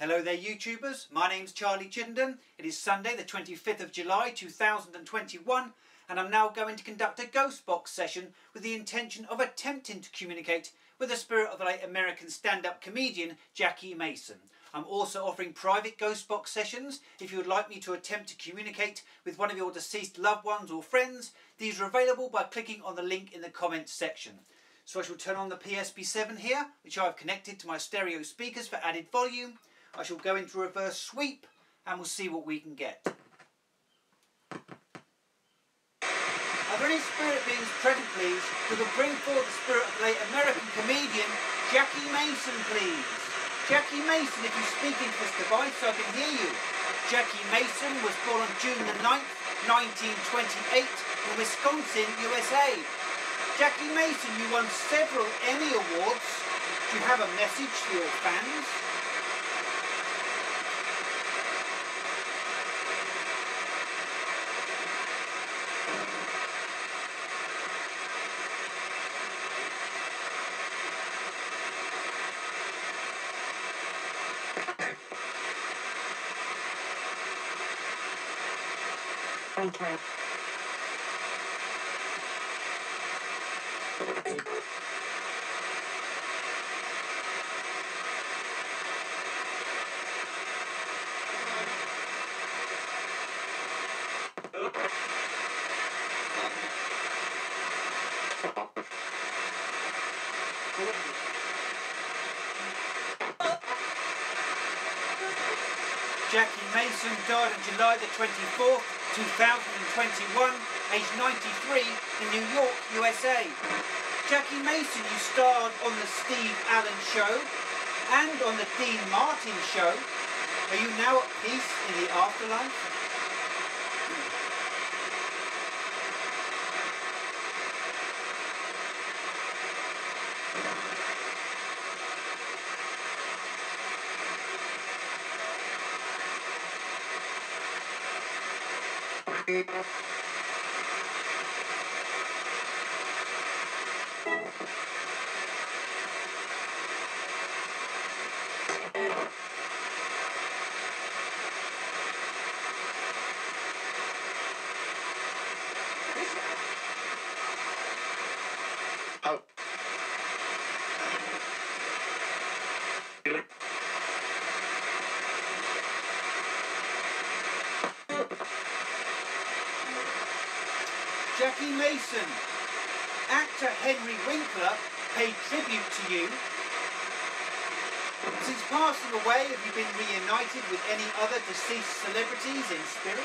Hello there YouTubers, my name's Charlie Chittenden. It is Sunday the 25th of July 2021 and I'm now going to conduct a ghost box session with the intention of attempting to communicate with the spirit of the late American stand-up comedian Jackie Mason. I'm also offering private ghost box sessions if you would like me to attempt to communicate with one of your deceased loved ones or friends. These are available by clicking on the link in the comments section. So I shall turn on the P-SB7 here, which I have connected to my stereo speakers for added volume. I shall go into reverse sweep and we'll see what we can get. Are there any spirit beings present, please, who will bring forward the spirit of the late American comedian Jackie Mason, please? Jackie Mason, if you speak into this device, I can hear you. Jackie Mason was born on June the 9th, 1928 in Wisconsin, USA. Jackie Mason, you won several Emmy Awards. Do you have a message for your fans? Okay. Jackie Mason died on July the 24th, 2021, aged 93, in New York, USA. Jackie Mason, you starred on The Steve Allen Show and on The Dean Martin Show. Are you now at peace in the afterlife? Oh. Jackie Mason, actor Henry Winkler paid tribute to you. Since passing away, have you been reunited with any other deceased celebrities in spirit?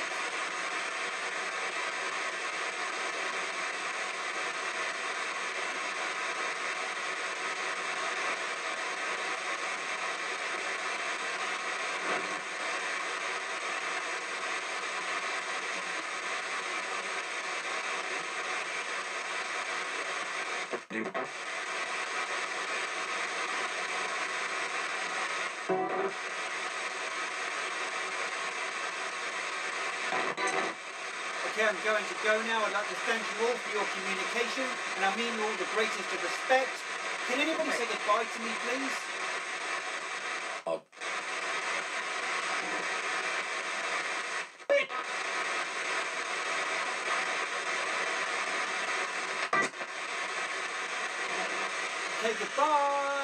Okay, I'm going to go now. I'd like to thank you all for your communication, and I mean you all the greatest of respect. Can anybody say goodbye to me, please? Take it. Bye.